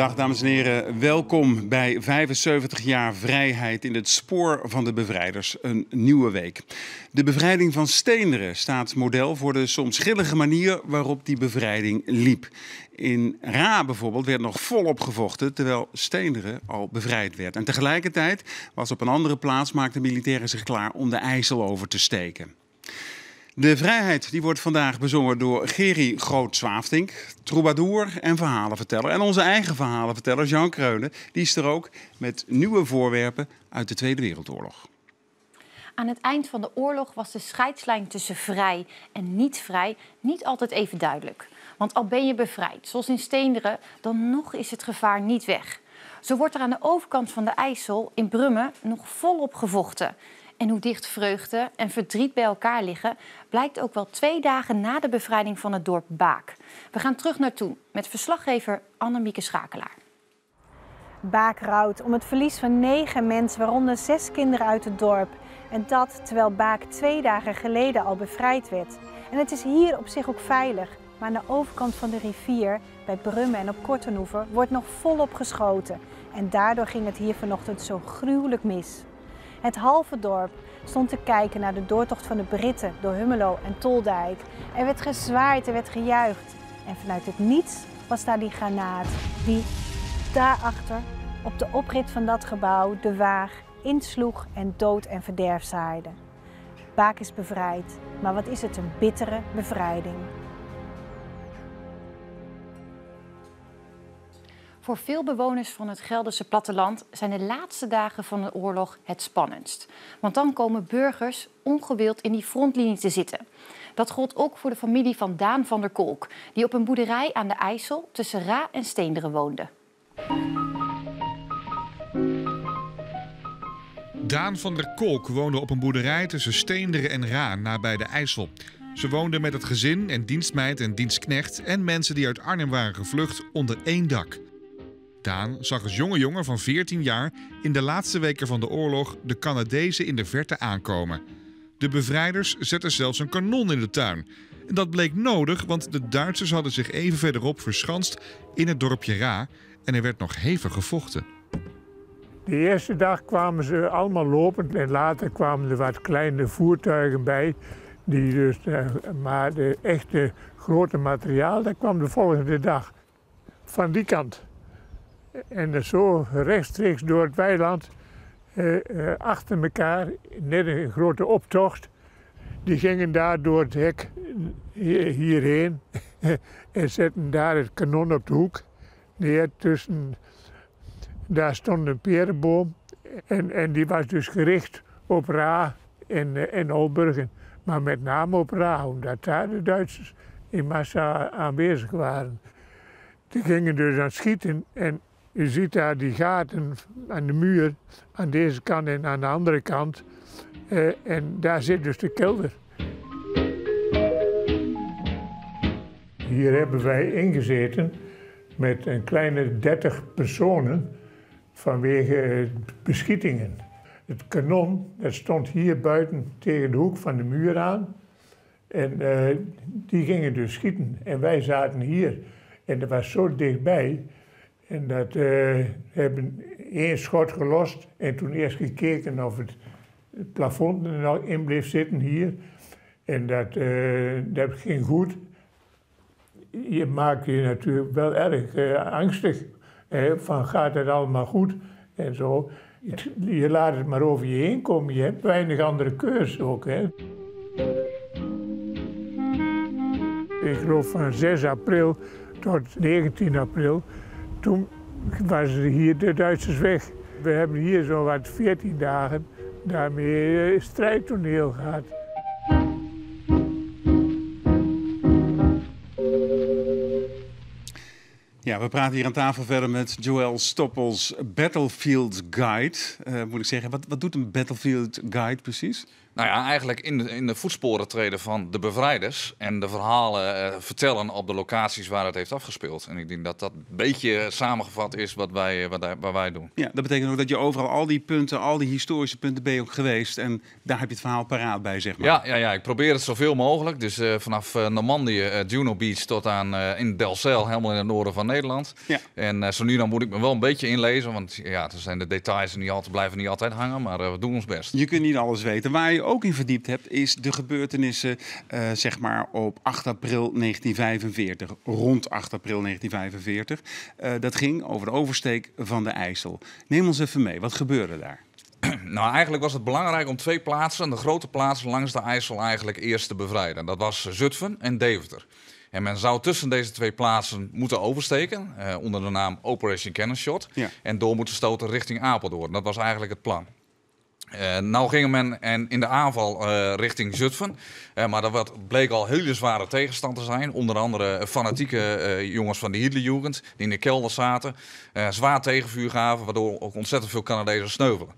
Dag dames en heren, welkom bij 75 jaar vrijheid in het spoor van de bevrijders. Een nieuwe week. De bevrijding van Steenderen staat model voor de soms grillige manier waarop die bevrijding liep. In Ra bijvoorbeeld werd nog volop gevochten, terwijl Steenderen al bevrijd werd. En tegelijkertijd was op een andere plaats maakten militairen zich klaar om de IJssel over te steken. De vrijheid die wordt vandaag bezongen door Gerry Groot-Zwaafdink, troubadour en verhalenverteller. En onze eigen verhalenverteller Jean Kreunen, die is er ook met nieuwe voorwerpen uit de Tweede Wereldoorlog. Aan het eind van de oorlog was de scheidslijn tussen vrij en niet vrij niet altijd even duidelijk. Want al ben je bevrijd, zoals in Steenderen, dan nog is het gevaar niet weg. Zo wordt er aan de overkant van de IJssel in Brummen nog volop gevochten. En hoe dicht vreugde en verdriet bij elkaar liggen, blijkt ook wel twee dagen na de bevrijding van het dorp Baak. We gaan terug naar toen met verslaggever Annemieke Schakelaar. Baak rouwt om het verlies van negen mensen, waaronder zes kinderen uit het dorp. En dat terwijl Baak twee dagen geleden al bevrijd werd. En het is hier op zich ook veilig. Maar aan de overkant van de rivier, bij Brummen en op Kortenhoever, wordt nog volop geschoten. En daardoor ging het hier vanochtend zo gruwelijk mis. Het halve dorp stond te kijken naar de doortocht van de Britten door Hummelo en Toldijk. Er werd gezwaaid, er werd gejuicht. En vanuit het niets was daar die granaat die daarachter op de oprit van dat gebouw de waag insloeg en dood en verderf zaaide. Baak is bevrijd, maar wat is het een bittere bevrijding. Voor veel bewoners van het Gelderse platteland zijn de laatste dagen van de oorlog het spannendst. Want dan komen burgers ongewild in die frontlinie te zitten. Dat gold ook voor de familie van Daan van der Kolk, die op een boerderij aan de IJssel tussen Ra en Steenderen woonde. Daan van der Kolk woonde op een boerderij tussen Steenderen en Ra, nabij de IJssel. Ze woonde met het gezin en dienstmeid en dienstknecht en mensen die uit Arnhem waren gevlucht onder één dak. Daan zag als jonge jongen van 14 jaar in de laatste weken van de oorlog de Canadezen in de verte aankomen. De bevrijders zetten zelfs een kanon in de tuin. En dat bleek nodig, want de Duitsers hadden zich even verderop verschanst in het dorpje Ra en er werd nog hevig gevochten. De eerste dag kwamen ze allemaal lopend en later kwamen er wat kleine voertuigen bij. Die dus, eh, maar de echte grote materiaal, dat kwam de volgende dag. Van die kant. En zo rechtstreeks door het weiland, eh, eh, achter elkaar, net een grote optocht. Die gingen daar door het hek hierheen en zetten daar het kanon op de hoek neer. Tussen, daar stond een perenboom en, en die was dus gericht op Ra en, uh, en Olburgen. Maar met name op Ra, omdat daar de Duitsers in massa aanwezig waren. Die gingen dus aan schieten en je ziet daar die gaten aan de muur, aan deze kant en aan de andere kant. Uh, en daar zit dus de kelder. Hier hebben wij ingezeten met een kleine 30 personen vanwege beschietingen. Het kanon dat stond hier buiten tegen de hoek van de muur aan. En uh, die gingen dus schieten. En wij zaten hier. En dat was zo dichtbij en dat uh, hebben één schot gelost en toen eerst gekeken of het, plafond er nog in bleef zitten hier. En dat, uh, dat ging goed. Je maakt je natuurlijk wel erg uh, angstig. Van gaat het allemaal goed en zo. Je laat het maar over je heen komen. Je hebt weinig andere keus ook. Hè. Ik geloof van 6 april tot 19 april toen waren hier de Duitsers weg. We hebben hier zo wat 14 dagen daarmee een strijdtoneel gehad. Ja, we praten hier aan tafel verder met Joël Stoppels, Battlefield Guide. Uh, moet ik zeggen, wat, wat doet een Battlefield Guide precies? Nou ja, eigenlijk in de, in de voetsporen treden van de bevrijders en de verhalen eh, vertellen op de locaties waar het heeft afgespeeld. En ik denk dat dat een beetje samengevat is wat wij, eh, wat, wat wij doen. Ja, dat betekent ook dat je overal al die punten, al die historische punten ben je ook geweest. En daar heb je het verhaal paraat bij, zeg maar. Ja, ja, ja, ik probeer het zoveel mogelijk. Dus eh, vanaf eh, Normandië, Juno Beach, tot aan in Delcel, helemaal in het noorden van Nederland. Ja. En zo nu dan moet ik me wel een beetje inlezen, want ja, er zijn de details niet altijd, blijven niet altijd hangen, maar we doen ons best. Je kunt niet alles weten. Waar je ook in verdiept hebt, is de gebeurtenissen eh, zeg maar op 8 april 1945. Rond 8 april 1945. Eh, dat ging over de oversteek van de IJssel. Neem ons even mee. Wat gebeurde daar? Nou, eigenlijk was het belangrijk om twee plaatsen, de grote plaatsen langs de IJssel, eigenlijk eerst te bevrijden. Dat was Zutphen en Deventer. En men zou tussen deze twee plaatsen moeten oversteken, eh, onder de naam Operation Cannon Shot. Ja. En door moeten stoten richting Apeldoorn. Dat was eigenlijk het plan. Eh, nou ging men en in de aanval eh, richting Zutphen. Eh, maar dat bleek al hele zware tegenstand te zijn. Onder andere fanatieke jongens van de Hitlerjugend die in de kelder zaten. zwaar tegenvuur gaven, waardoor ook ontzettend veel Canadezen sneuvelen.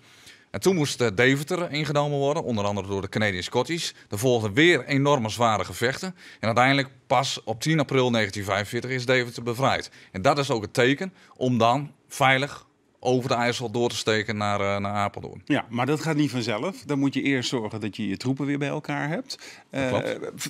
En toen moest Deventer ingenomen worden, onder andere door de Canadian Scotties. Er volgden weer enorme zware gevechten. En uiteindelijk pas op 10 april 1945 is Deventer bevrijd. En dat is ook het teken om dan veilig over de IJssel door te steken naar, eh, naar Apeldoorn. Ja, maar dat gaat niet vanzelf. Dan moet je eerst zorgen dat je je troepen weer bij elkaar hebt. Eh,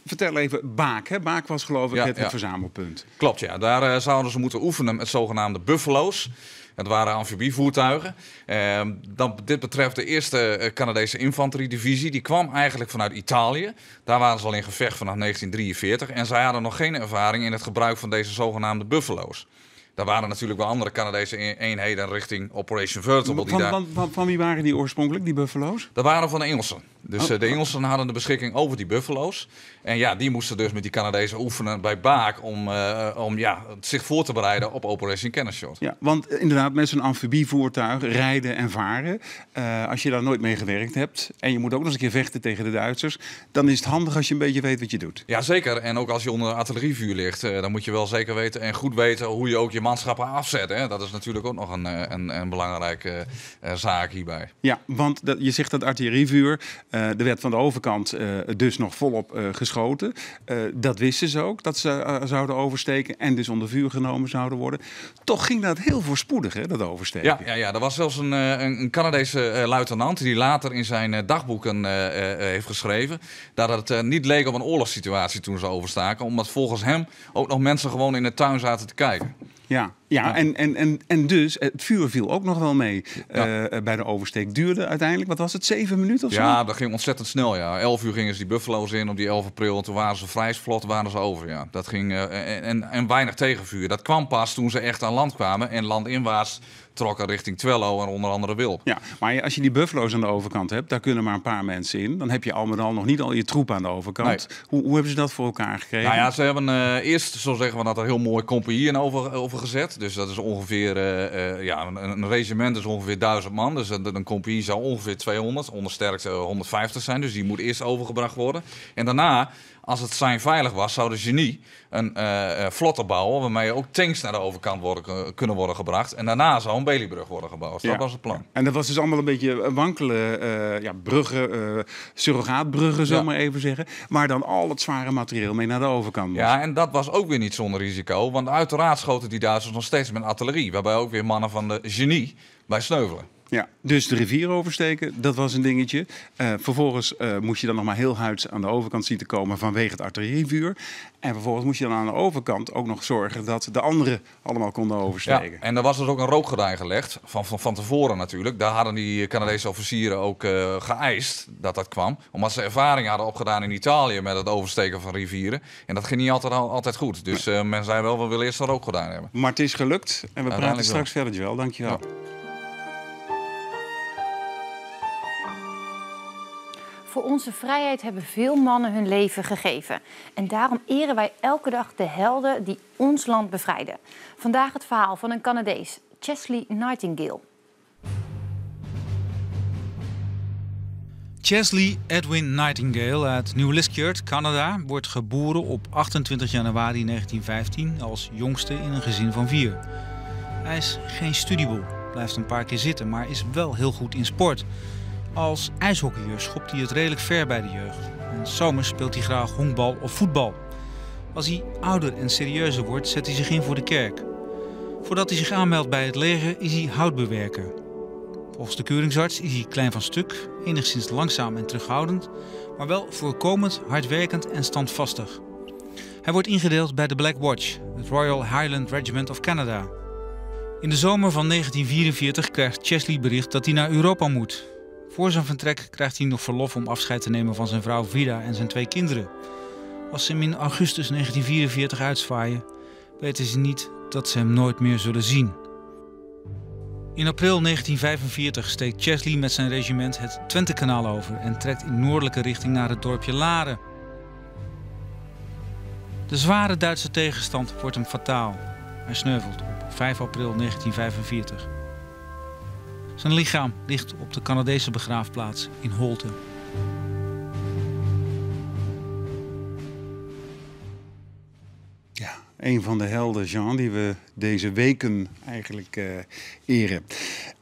vertel even, Baak. Hè? Baak was geloof ik Ja, het, ja. verzamelpunt. Klopt, ja. Daar eh, zouden ze moeten oefenen met zogenaamde buffalo's. Het waren amfibievoertuigen. Ehm, dan, dit betreft de eerste Canadese infanteriedivisie. Die kwam eigenlijk vanuit Italië. Daar waren ze al in gevecht vanaf 1943. En zij hadden nog geen ervaring in het gebruik van deze zogenaamde buffalo's. Daar waren natuurlijk wel andere Canadese een- eenheden richting Operation Vertable. Die Van, daar... van, van, van wie waren die oorspronkelijk, die buffalo's? Dat waren van de Engelsen. Dus Oh. eh, de Engelsen hadden de beschikking over die buffalo's. En ja, die moesten dus met die Canadezen oefenen bij Baak om, eh, om ja, zich voor te bereiden op Operation Cannon Shot. Ja, want eh, inderdaad, met zo'n amfibievoertuig rijden en varen. als je daar nooit mee gewerkt hebt en je moet ook nog eens een keer vechten tegen de Duitsers, dan is het handig als je een beetje weet wat je doet. Ja, zeker. En ook als je onder artillerievuur ligt, dan moet je wel zeker weten en goed weten hoe je ook je manschappen afzet. Hè? Dat is natuurlijk ook nog een, een, een belangrijke zaak hierbij. Ja, want dat, je zegt dat artillerievuur, er werd van de overkant eh, dus nog volop eh, geschoten. Eh, dat wisten ze ook, dat ze eh, zouden oversteken en dus onder vuur genomen zouden worden. Toch ging dat heel voorspoedig, hè, dat oversteken. Ja, ja, ja, er was zelfs een, eh, een Canadese eh, luitenant die later in zijn eh, dagboeken eh, eh, heeft geschreven dat het eh, niet leek op een oorlogssituatie toen ze overstaken, omdat volgens hem ook nog mensen gewoon in de tuin zaten te kijken. Ja, ja, En, en, en, en dus het vuur viel ook nog wel mee Ja. eh, bij de oversteek. Duurde uiteindelijk, wat was het, zeven minuten of zo? Ja, dat ging ontzettend snel. Ja. 11 uur gingen ze die buffalo's in op die 11 april. En toen waren ze vrij vlot waren ze over. Ja. Dat ging, eh, en, en, en weinig tegenvuur. Dat kwam pas toen ze echt aan land kwamen. En landinwaarts trokken richting Twello en onder andere Wilp. Ja, maar als je die buffalo's aan de overkant hebt, daar kunnen maar een paar mensen in. Dan heb je al met al nog niet al je troep aan de overkant. Hoe, hoe hebben ze dat voor elkaar gekregen? Nou ja, ze hebben eh, eerst, zo zeggen we dat, er heel mooi compagnie in over, over gezet. Dus dat is ongeveer, eh, eh, ja, een, een regiment is ongeveer 1000 man. Dus een, een compagnie zou ongeveer 200, ondersterkt eh, 150 zijn. Dus die moet eerst overgebracht worden. En daarna, als het zijn veilig was, zou de genie een vlotte bouwen... waarmee ook tanks naar de overkant worden, kunnen worden gebracht. En daarna zou een Beliebrug worden gebouwd. Ja. Dat was het plan. En dat was dus allemaal een beetje eh, ja, bruggen, eh surrogaatbruggen, zullen maar even zeggen. Waar dan al het zware materieel mee naar de overkant moest. Ja, en dat was ook weer niet zonder risico. Want uiteraard schoten die Duitsers nog steeds met artillerie. Waarbij ook weer mannen van de genie bij sneuvelen. Ja, dus de rivier oversteken, dat was een dingetje. Eh, vervolgens eh, moest je dan nog maar heel huids aan de overkant zien te komen vanwege het artillerievuur. En vervolgens moest je dan aan de overkant ook nog zorgen dat de anderen allemaal konden Ja, oversteken. en er was dus ook een rookgordijn gelegd, van, van, van tevoren natuurlijk. Daar hadden die Canadese officieren ook eh, geëist dat dat kwam. Omdat ze ervaring hadden opgedaan in Italië met het oversteken van rivieren. En dat ging niet altijd, al- altijd goed. Dus eh, men zei wel, we willen eerst een rookgordijn hebben. Maar het is gelukt en we praten straks verder, Joel. Dankjewel. Voor onze vrijheid hebben veel mannen hun leven gegeven. En daarom eren wij elke dag de helden die ons land bevrijden. Vandaag het verhaal van een Canadees, Chesley Nightingale. Chesley Edwin Nightingale uit New Liskeard, Canada, wordt geboren op 28 januari 1915 als jongste in een gezin van vier. Hij is geen studiebol, blijft een paar keer zitten, maar is wel heel goed in sport. Als ijshockeyer schopt hij het redelijk ver bij de jeugd. En zomers speelt hij graag honkbal of voetbal. Als hij ouder en serieuzer wordt, zet hij zich in voor de kerk. Voordat hij zich aanmeldt bij het leger, is hij houtbewerker. Volgens de keuringsarts is hij klein van stuk, enigszins langzaam en terughoudend, maar wel voorkomend, hardwerkend en standvastig. Hij wordt ingedeeld bij de Black Watch, het Royal Highland Regiment of Canada. In de zomer van 1944 krijgt Chesley bericht dat hij naar Europa moet. Voor zijn vertrek krijgt hij nog verlof om afscheid te nemen van zijn vrouw Vida en zijn twee kinderen. Als ze hem in augustus 1944 uitzwaaien, weten ze niet dat ze hem nooit meer zullen zien. In april 1945 steekt Chesley met zijn regiment het Twentekanaal over en trekt in noordelijke richting naar het dorpje Laren. De zware Duitse tegenstand wordt hem fataal. Hij sneuvelt op 5 april 1945. Zijn lichaam ligt op de Canadese begraafplaats in Holte. Ja, een van de helden, Jean, die we deze weken eigenlijk uh, eren.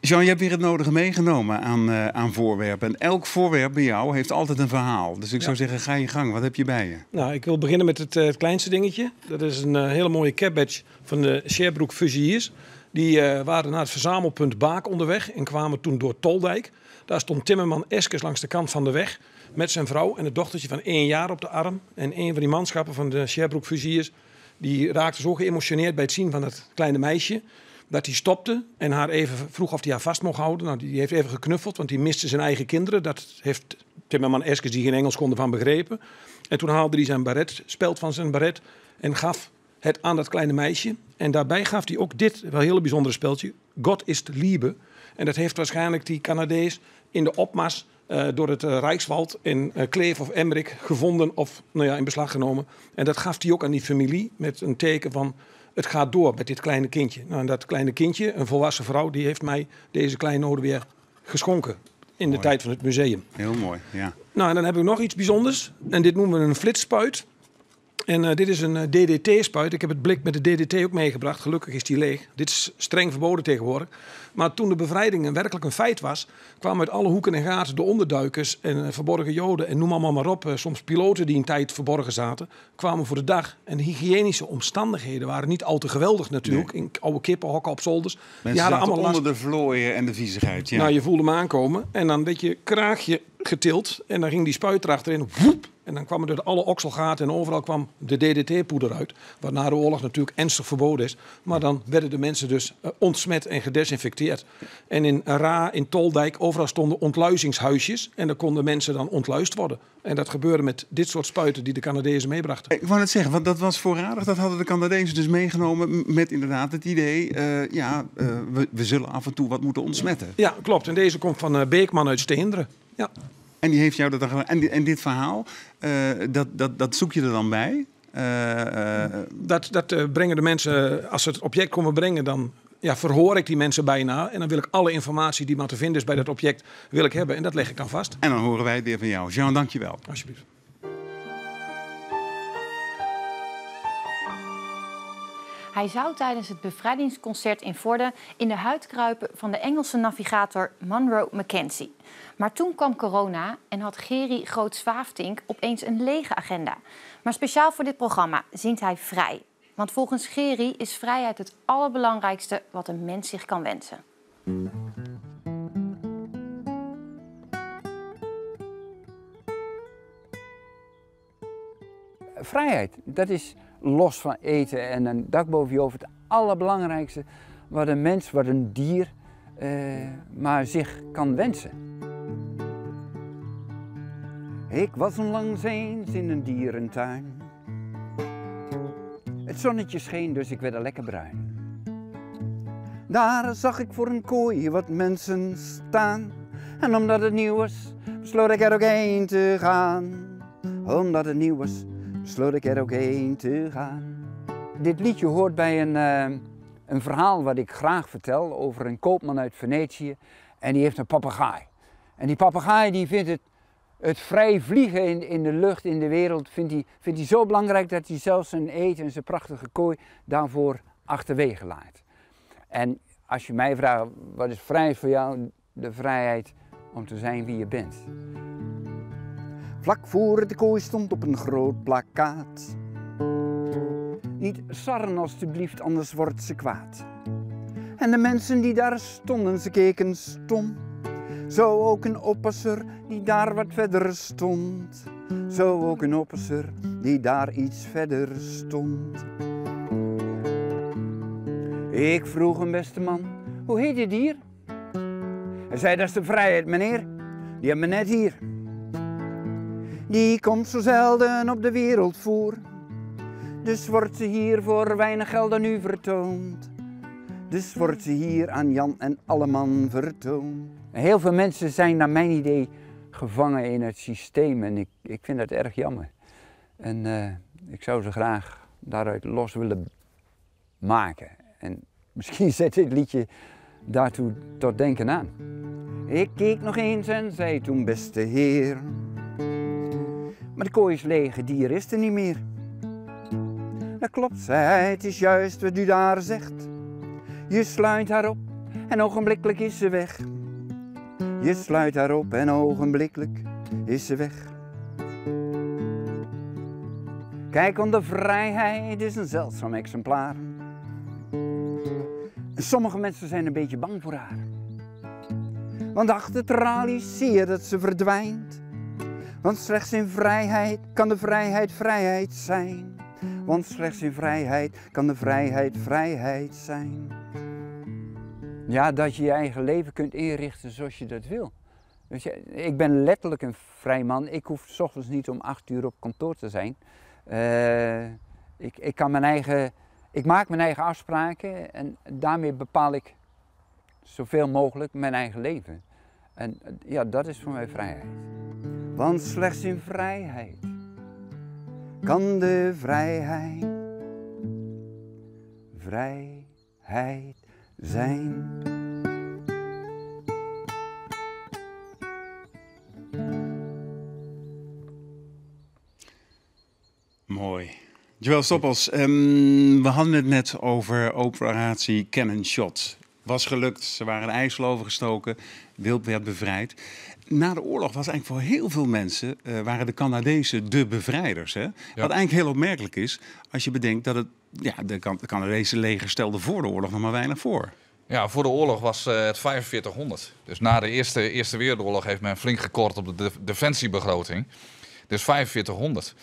Jean, je hebt weer het nodige meegenomen aan, uh, aan voorwerpen. En elk voorwerp bij jou heeft altijd een verhaal. Dus ik ja. zou zeggen, ga je gang. Wat heb je bij je? Nou, ik wil beginnen met het, uh, het kleinste dingetje. Dat is een hele mooie cabbage van de Sherbrooke Fusiliers. Die waren naar het verzamelpunt Baak onderweg en kwamen toen door Toldijk. Daar stond Timmerman Eskes langs de kant van de weg met zijn vrouw en het dochtertje van één jaar op de arm. En een van die manschappen van de Sherbrooke Fusiliers die raakte zo geëmotioneerd bij het zien van het kleine meisje. Dat hij stopte en haar even vroeg of hij haar vast mocht houden. Nou, die heeft even geknuffeld, want die miste zijn eigen kinderen. Dat heeft Timmerman Eskes, die geen Engels konden van begrepen. En toen haalde hij zijn baret, speld van zijn baret en gaf het aan dat kleine meisje. En daarbij gaf hij ook dit, wel een heel bijzondere speltje. God is liebe. En dat heeft waarschijnlijk die Canadees in de opmars uh, door het uh, Rijkswald in uh, Kleef of Emmerik gevonden of nou ja, in beslag genomen. En dat gaf hij ook aan die familie met een teken van het gaat door met dit kleine kindje. Nou, en dat kleine kindje, een volwassen vrouw, die heeft mij deze kleinoden weer geschonken in mooi. de tijd van het museum. Heel mooi, ja. Nou, en dan heb ik nog iets bijzonders. En dit noemen we een flitsspuit. En uh, dit is een uh, DDT-spuit. Ik heb het blik met de DDT ook meegebracht. Gelukkig is die leeg. Dit is streng verboden tegenwoordig. Maar toen de bevrijding een werkelijk een feit was, kwamen uit alle hoeken en gaten de onderduikers en uh, verborgen joden en noem allemaal maar op. soms piloten die een tijd verborgen zaten, kwamen voor de dag. En de hygiënische omstandigheden waren niet al te geweldig natuurlijk. Nee. In oude kippenhokken op zolders. Mensen die hadden allemaal onder last... de vlooien en de viezigheid. Ja. Nou, je voelde hem aankomen. En dan werd je kraagje getild en dan ging die spuit erachterin. Woep, en dan kwamen er alle okselgaten en overal kwam de DDT-poeder uit. Wat na de oorlog natuurlijk ernstig verboden is. Maar dan werden de mensen dus uh, ontsmet en gedesinfecteerd. En in Ra, in Toldijk, overal stonden ontluizingshuisjes. En daar konden mensen dan ontluist worden. En dat gebeurde met dit soort spuiten die de Canadezen meebrachten. Ik wou net zeggen, want dat was voorradig. Dat hadden de Canadezen dus meegenomen met inderdaad het idee... Uh, ja, uh, we, we, zullen af en toe wat moeten ontsmetten. Ja, klopt. En deze komt van Beekman uit Steenderen. Ja. En die heeft jou dat dan en, en dit verhaal, uh, dat, dat, dat zoek je er dan bij? Uh, uh, dat dat brengen de mensen, als ze het object komen brengen, dan ja, verhoor ik die mensen bijna. En dan wil ik alle informatie die maar te vinden is bij dat object, wil ik hebben. En dat leg ik dan vast. En dan horen wij het weer van jou. Jean, dankjewel. Alsjeblieft. Hij zou tijdens het bevrijdingsconcert in Vorden in de huid kruipen van de Engelse navigator Monroe Mackenzie. Maar toen kwam corona en had Geri Groot-Zwaafdink opeens een lege agenda. Maar speciaal voor dit programma zingt hij vrij. Want volgens Geri is vrijheid het allerbelangrijkste wat een mens zich kan wensen. Vrijheid, dat is los van eten en een dak boven je hoofd het allerbelangrijkste wat een mens, wat een dier uh, maar zich kan wensen. Ik was onlangs eens in een dierentuin. Het zonnetje scheen, dus ik werd er lekker bruin. Daar zag ik voor een kooi wat mensen staan. En omdat het nieuw was, besloot ik er ook heen te gaan. Omdat het nieuw was, besloot ik er ook heen te gaan. Dit liedje hoort bij een, uh, een verhaal wat ik graag vertel over een koopman uit Venetië. En die heeft een papegaai. En die papegaai die vindt het, het vrij vliegen in, in de lucht, in de wereld, vindt hij, vindt hij zo belangrijk dat hij zelfs zijn eten en zijn prachtige kooi daarvoor achterwege laat. En als je mij vraagt, wat is vrijheid voor jou? De vrijheid om te zijn wie je bent. Vlak voor de kooi stond op een groot plakkaat. Niet sarren alstublieft, anders wordt ze kwaad. En de mensen die daar stonden, ze keken stom. Zo ook een oppasser die daar wat verder stond. Zo ook een oppasser die daar iets verder stond. Ik vroeg een beste man, hoe heet je dier? Hij zei, dat is de vrijheid, meneer. Die hebben we net hier. Die komt zo zelden op de wereld voor. Dus wordt ze hier voor weinig geld aan u vertoond. Dus wordt ze hier aan Jan en Alleman vertoond. Heel veel mensen zijn naar mijn idee gevangen in het systeem en ik, ik vind dat erg jammer. En uh, ik zou ze graag daaruit los willen maken. En misschien zet dit liedje daartoe tot denken aan. Ik keek nog eens en zei toen, beste heer. Maar de kooi is leeg, het dier is er niet meer. Dat klopt, zei hij, het is juist wat u daar zegt. Je sluit haar op en ogenblikkelijk is ze weg. Je sluit haar op en ogenblikkelijk is ze weg. Kijk, want de vrijheid is een zeldzaam exemplaar. Sommige mensen zijn een beetje bang voor haar. Want achter tralies zie je dat ze verdwijnt. Want slechts in vrijheid kan de vrijheid vrijheid zijn. Want slechts in vrijheid kan de vrijheid vrijheid zijn. Ja, dat je je eigen leven kunt inrichten zoals je dat wil. Dus ik ben letterlijk een vrij man. Ik hoef s ochtends niet om acht uur op kantoor te zijn. Uh, ik, ik, kan mijn eigen, ik maak mijn eigen afspraken en daarmee bepaal ik zoveel mogelijk mijn eigen leven. En ja, dat is voor mij vrijheid. Want slechts in vrijheid kan de vrijheid vrijheid zijn. Mooi. Joel Stoppels, um, we hadden het net over operatie Cannon Shot. Was gelukt, ze waren de IJssel overgestoken, wild werd bevrijd. Na de oorlog was eigenlijk voor heel veel mensen, uh, waren de Canadezen de bevrijders. Hè? Wat eigenlijk heel opmerkelijk is, als je bedenkt dat het, ja, de, de Canadese leger stelde voor de oorlog nog maar weinig voor. Ja, voor de oorlog was uh, het 4500. Dus na de Eerste, eerste Wereldoorlog heeft men flink gekort op de defensiebegroting. Dus 4500.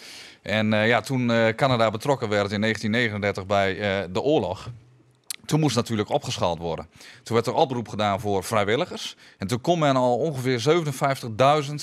En uh, ja, toen Canada betrokken werd in 1939 bij de oorlog, toen moest natuurlijk opgeschaald worden. Toen werd er oproep gedaan voor vrijwilligers. En toen kon men al ongeveer 57.000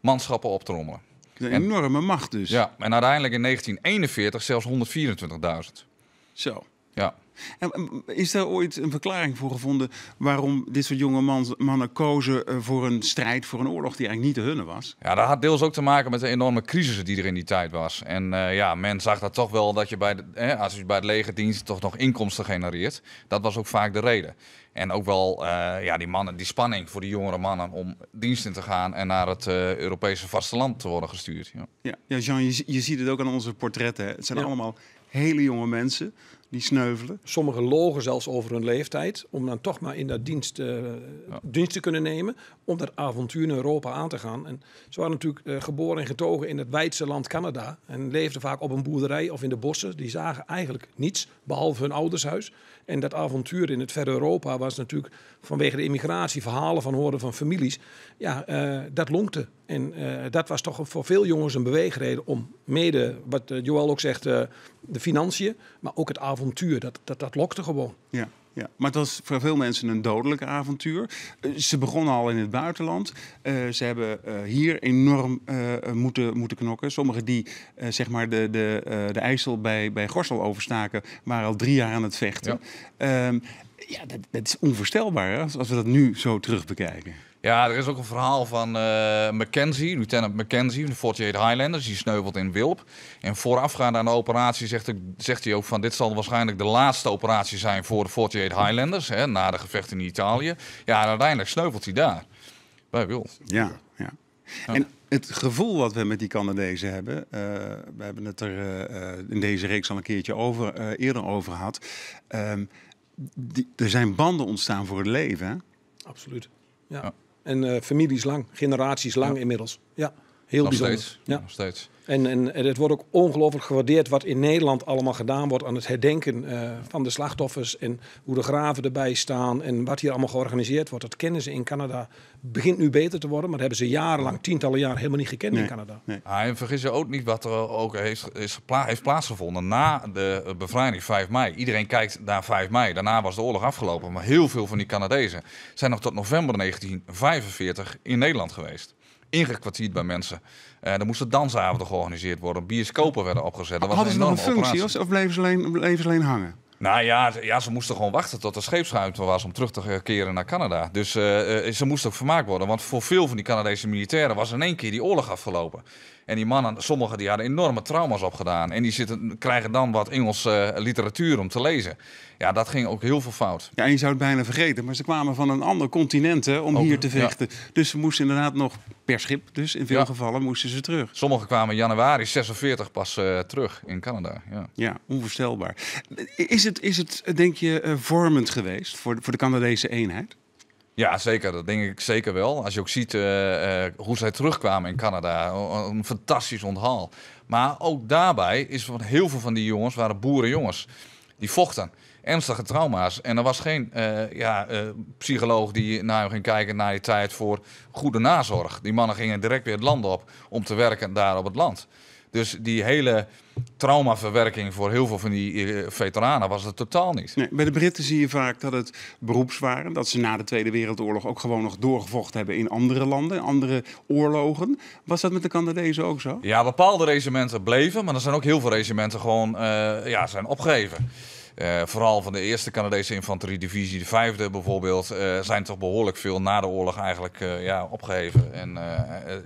manschappen optrommelen. Een enorme macht dus. Ja, en uiteindelijk in 1941 zelfs 124.000. Zo. Ja. En is daar ooit een verklaring voor gevonden waarom dit soort jonge man, mannen kozen eh, voor een strijd, voor een oorlog die eigenlijk niet de hunne was? Ja, dat had deels ook te maken met de enorme crisis die er in die tijd was. En uh, ja, men zag dat toch wel dat je bij de, eh, als je bij het legerdienst toch nog inkomsten genereert. Dat was ook vaak de reden. En ook wel uh, ja, die, mannen, die spanning voor die jongere mannen om dienst in te gaan en naar het uh, Europese vasteland te worden gestuurd. Ja, ja, ja Jean, je, je ziet het ook aan onze portretten. Het zijn ja. allemaal hele jonge mensen die sneuvelen. Sommigen logen zelfs over hun leeftijd om dan toch maar in dat dienst, uh, ja. dienst te kunnen nemen om dat avontuur in Europa aan te gaan. En ze waren natuurlijk uh, geboren en getogen in het wijdse land Canada en leefden vaak op een boerderij of in de bossen. Die zagen eigenlijk niets behalve hun oudershuis. En dat avontuur in het verre Europa was natuurlijk vanwege de immigratie, verhalen van horen van families. Ja, uh, dat lonkte. En uh, dat was toch voor veel jongens een beweegreden om mede, wat uh, Joël ook zegt, de financiën, maar ook het avontuur. Dat, dat, dat lokte gewoon. Ja. Ja, maar het was voor veel mensen een dodelijk avontuur. Ze begonnen al in het buitenland. Uh, ze hebben uh, hier enorm uh, moeten, moeten knokken. Sommigen die zeg maar de, de, de IJssel bij, bij Gorsel overstaken, waren al drie jaar aan het vechten. Ja, um, ja dat, dat, is onvoorstelbaar hè, als we dat nu zo terug bekijken. Ja, er is ook een verhaal van uh, Mackenzie, lieutenant Mackenzie, de 48 Highlanders. Die sneuvelt in Wilp. En voorafgaand aan de operatie zegt, hij, zegt hij ook van... dit zal waarschijnlijk de laatste operatie zijn voor de 48 Highlanders. Hè, na de gevechten in Italië. Ja, en uiteindelijk sneuvelt hij daar. Bij Wilp. Ja, ja. ja. En het gevoel wat we met die Canadezen hebben... Uh, we hebben het er uh, in deze reeks al een keertje over, eerder over gehad. Um, die, er zijn banden ontstaan voor het leven, hè? Absoluut, ja. ja. En uh, families lang, generaties lang inmiddels. Ja, heel nog bijzonder. Steeds. Ja. Nog steeds. En, en, en het wordt ook ongelooflijk gewaardeerd wat in Nederland allemaal gedaan wordt aan het herdenken uh, van de slachtoffers. En hoe de graven erbij staan en wat hier allemaal georganiseerd wordt. Dat kennen ze in Canada. Begint nu beter te worden, maar dat hebben ze jarenlang, tientallen jaar helemaal niet gekend Nee. in Canada. Nee. Ah, en vergis je ook niet wat er ook heeft, is heeft plaatsgevonden na de bevrijding 5 mei. Iedereen kijkt naar 5 mei. Daarna was de oorlog afgelopen. Maar heel veel van die Canadezen zijn nog tot november 1945 in Nederland geweest. Ingekwartierd bij mensen. Eh er moesten dansavonden georganiseerd worden. Bioscopen werden opgezet. Dat was Hadden ze nog een functie operatie. of, bleven, ze alleen, bleven ze alleen hangen? Nou ja, ze- ja, ze moesten gewoon wachten tot er scheepsruimte was om terug te keren naar Canada. Dus eh, eh, ze moesten ook vermaakt worden. Want voor veel van die Canadese militairen was in één keer die oorlog afgelopen. En die mannen, sommigen die hadden enorme trauma's opgedaan. En die zitten, krijgen dan wat Engelse eh, literatuur om te lezen. Ja, dat ging ook heel veel fout. Ja, en je zou het bijna vergeten, maar ze kwamen van een ander continent hè, om Ook, hier te ja. vechten. Dus ze moesten inderdaad nog per schip, dus in veel Ja. gevallen moesten ze terug. Sommigen kwamen in januari 46 pas eh, terug in Canada. Ja. Ja, onvoorstelbaar. Is het, is het denk je, eh, vormend geweest voor, voor de Canadese eenheid? Ja, zeker. Dat denk ik zeker wel. Als je ook ziet eh, eh, hoe zij terugkwamen in Canada. Een fantastisch onthaal. Maar ook daarbij is van heel veel van die jongens waren boerenjongens. Die vochten. Ernstige trauma's. En er was geen eh, ja, psycholoog die naar ging kijken naar die tijd voor goede nazorg. Die mannen gingen direct weer het land op om te werken daar op het land. Dus die hele traumaverwerking voor heel veel van die eh, veteranen was het totaal niet. Nee, bij de Britten zie je vaak dat het beroeps waren. Dat ze na de Tweede Wereldoorlog ook gewoon nog doorgevochten hebben in andere landen, andere oorlogen. Was dat met de Canadezen ook zo? Ja, bepaalde regimenten bleven, maar er zijn ook heel veel regimenten gewoon eh, ja, zijn opgegeven. Eh, vooral van de eerste Canadese infanteriedivisie, de vijfde bijvoorbeeld, eh, zijn toch behoorlijk veel na de oorlog eigenlijk eh, ja, opgeheven. En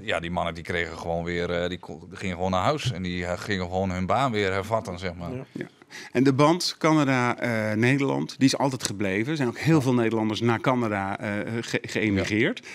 ja, die mannen die kregen gewoon weer, die gingen gewoon naar huis en die gingen gewoon hun baan weer hervatten, zeg maar. Ja. En de band Canada-Nederland, die is altijd gebleven. Er zijn ook heel veel Nederlanders naar Canada ge- geëmigreerd.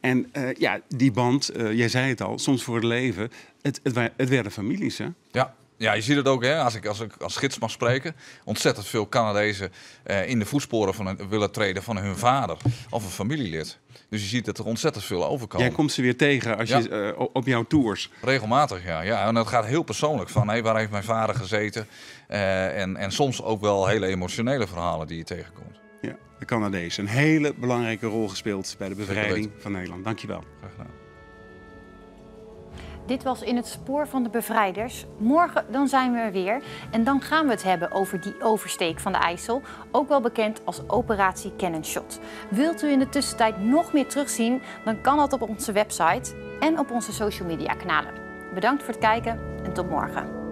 En ja, die band, jij zei het al, soms voor het leven, het, het, het werden families, hè? Ja. Ja, je ziet het ook, hè, als ik als, ik als gids mag spreken. Ontzettend veel Canadezen eh, in de voetsporen van willen treden van hun vader of een familielid. Dus je ziet dat er ontzettend veel overkomen. Jij komt ze weer tegen als Ja. je, eh, op jouw tours. Regelmatig, ja. ja. En dat gaat heel persoonlijk van, hé, waar heeft mijn vader gezeten? Eh, en, en soms ook wel hele emotionele verhalen die je tegenkomt. Ja, de Canadezen. Een hele belangrijke rol gespeeld bij de bevrijding van Nederland. Dankjewel. Graag gedaan. Dit was in het spoor van de bevrijders. Morgen dan zijn we er weer. En dan gaan we het hebben over die oversteek van de IJssel. Ook wel bekend als Operatie Cannon Shot. Wilt u in de tussentijd nog meer terugzien? Dan kan dat op onze website en op onze social media kanalen. Bedankt voor het kijken en tot morgen.